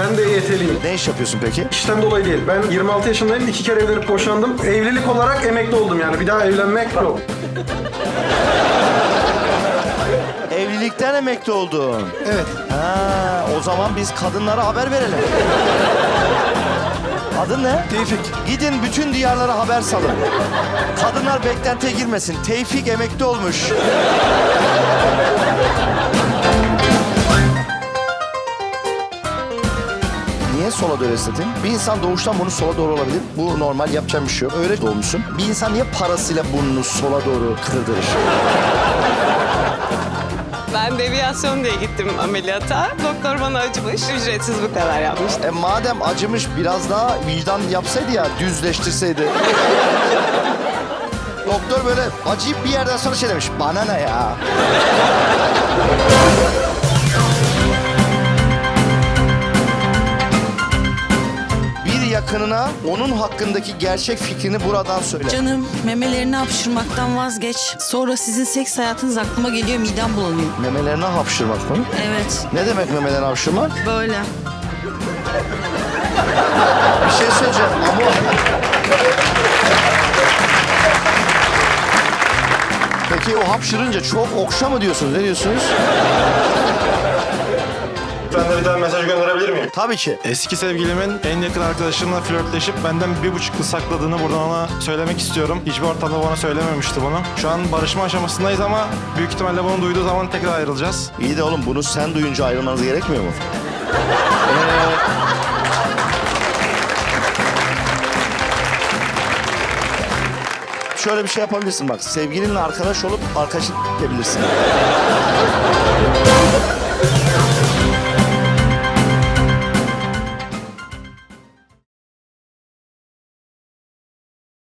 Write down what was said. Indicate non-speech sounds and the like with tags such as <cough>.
Ben de EYT'liyim. Ne iş yapıyorsun peki? İşten dolayı değil. Ben 26 yaşındayım. iki kere evlenip boşandım. Evlilik olarak emekli oldum yani. Bir daha evlenmek yok. <laughs> Evlilikten emekli oldun. Evet. Ha, o zaman biz kadınlara haber verelim. Adın ne? Tevfik. Gidin bütün diyarlara haber salın. Kadınlar beklentiye girmesin. Tevfik emekli olmuş. Sola doğru esnetin? Bir insan doğuştan bunu sola doğru olabilir. Bu normal yapacağım bir şey yok. Öyle doğmuşsun. Bir insan niye parasıyla burnunu sola doğru kırdırır? Ben deviyasyon diye gittim ameliyata. Doktor bana acımış. Ücretsiz bu kadar yapmış. E madem acımış biraz daha vicdan yapsaydı ya düzleştirseydi. <laughs> Doktor böyle acıyıp bir yerden sonra şey demiş. Bana ne ya? Yakınına onun hakkındaki gerçek fikrini buradan söyle. Canım memelerini hapşırmaktan vazgeç. Sonra sizin seks hayatınız aklıma geliyor midem bulanıyor. Memelerine hapşırmak mı? Evet Ne demek memelerine hapşırmak? böyle. Bir şey söyleyeceğim ama... Peki o hapşırınca çok okşa mı diyorsunuz? Ne diyorsunuz? Ben de bir tane mesaj gönderebilir miyim? Tabii ki. Eski sevgilimin en yakın arkadaşımla flörtleşip benden bir buçuk yıl sakladığını buradan ona söylemek istiyorum. Hiçbir ortamda bana söylememişti bunu. Şu an barışma aşamasındayız ama büyük ihtimalle bunu duyduğu zaman tekrar ayrılacağız. İyi de oğlum bunu sen duyunca ayrılmanız gerekmiyor mu? Şöyle bir şey yapabilirsin bak. Sevgilinle arkadaş olup arkadaşlık yapabilirsin.